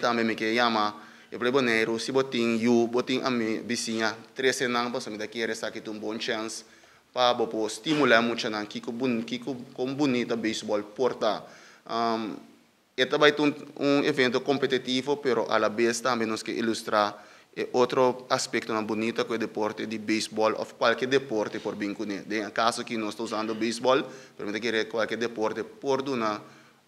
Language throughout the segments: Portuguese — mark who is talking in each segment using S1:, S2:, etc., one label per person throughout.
S1: também me que chama eu falei boneiro se botin you botin a minha vizinha três anos para me daqui essa aqui um bom chance para bopo estimular muito não que com que com bonita beisebol porta um, vai ser um, evento competitivo, pero a la vez também nos que ilustrar é outro aspecto na bonita que é o deporte de beisebol ou qualquer deporte por bem conhecer. Em caso que nós estamos usando beisebol, permite que qualquer deporte por dar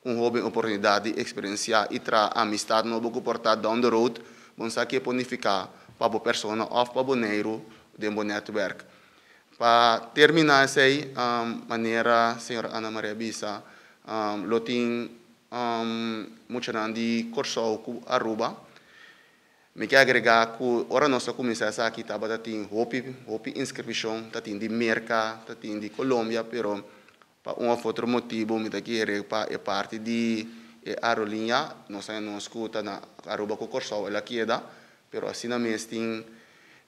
S1: um hobby oportunidade de experienciar e trazer amistade no boco portar down the road, bom sabe que ponificar para a pessoa ou para o neiro de um network. Para terminar essa um, maneira, senhora Ana Maria Bisa, um, lotin um, muito grande corso com Aruba, me quer agregar que ora nossa começar aqui tá tem hope hope inscrição tá tem de Merca tá tem de Colômbia pero para um outro motivo é para é parte é aerolinha nós não escuta na Aruba com corso queda pero assim na mês tem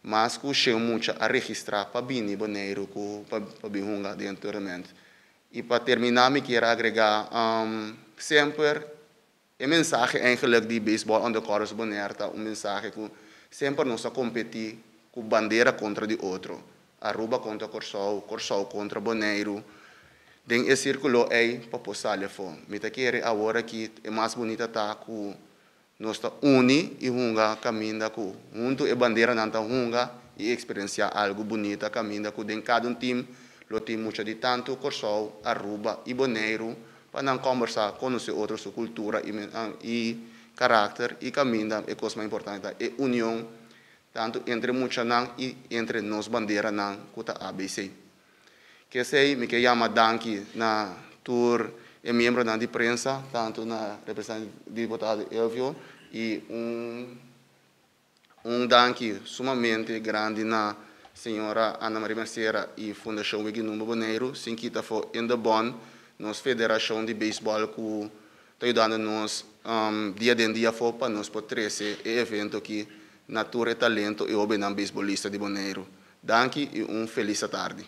S1: mas que chega muito a registrar para bini boneiro com para para bihunga de anteriormente e para terminar me quer agregar um, sempre a mensagem eigenlijk die baseball undercovers bonerta, uma mensagem que sempre nós competir com bandeira contra de outro. Aruba contra Corsol, Corsol contra Boneiro. Den esse círculo é para posar fome. Me tá querendo agora que é mais bonita tá com nós uni e hunga caminha com junto e bandeira tá hunga e experienciar algo bonito caminha com den cada um time, lo time muito de tanto Corsol, Aruba e Boneiro para não conversar, conhecer outros sua cultura e, e caráter e caminho é coisa mais importante é união tanto entre não e entre nós bandeira não que a ABC que sei me que chama Danki na tour é membro da imprensa tanto na representante deputado Elvio e um um Danki sumamente grande na senhora Ana Maria Merceira e Fundação Wiginumbo Boneiro, sim que está in bond nossa federação de beisebol que está ajudando nós um, dia de dia para nós poder esse evento que natura e talento e o beisbolista de Boneiro. Danke e um feliz tarde.